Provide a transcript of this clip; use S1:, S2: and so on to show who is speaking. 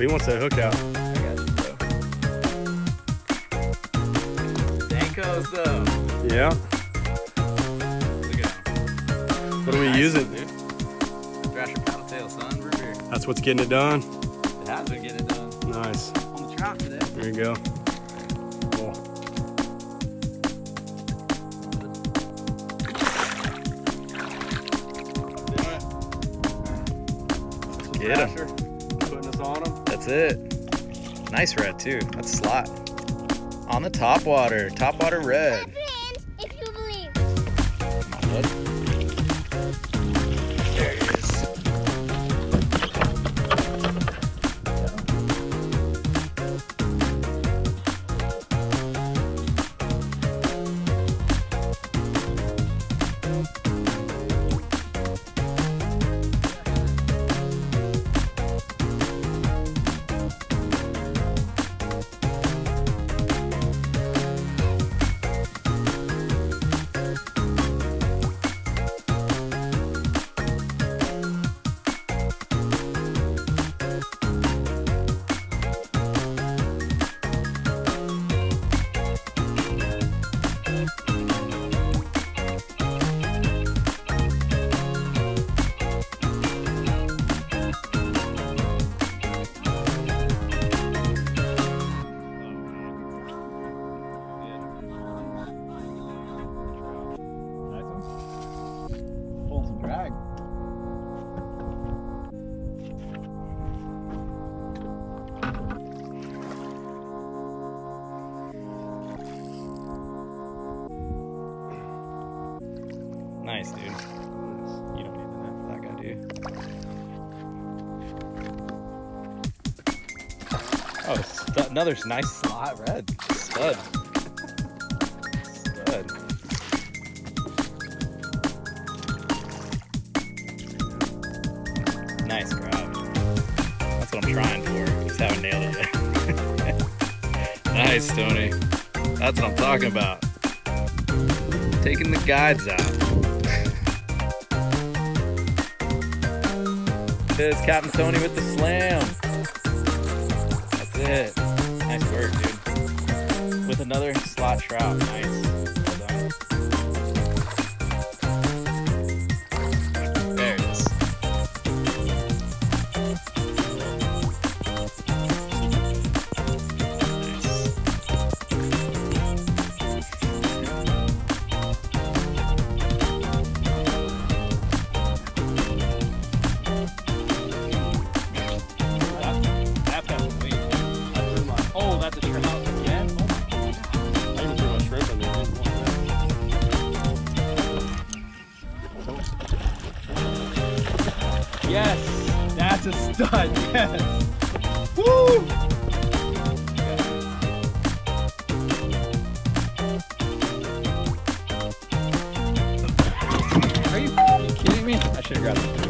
S1: He wants that hook out.
S2: I got you, bro. Danko's though.
S1: Yeah.
S2: Look at him.
S1: What are we
S2: Nice
S1: using?
S2: one. Thrasher Paddletail Sunbird.
S1: That's what's getting it done.
S2: It has been getting it done.
S1: Nice.
S2: On the trout today.
S1: There you go.
S2: Get him. That's it. Nice red too. That's a slot. On the top water. Top water red.
S3: if you believe.
S2: Nice, dude. You don't need the for that guy, do? Oh, another nice slot red. Stud. Stud. Nice grab. That's what I'm trying for. Just haven't nailed it nice, Tony. That's what I'm talking about. Taking the guides out. There's Captain Tony with the slam. That's it. Nice work, dude. With another slot trout. Nice.
S4: That's a shrimp again?
S1: I even threw my shrimp in there.
S4: Yes, that's a stud, yes. Woo! Are you kidding me? I should have grabbed it.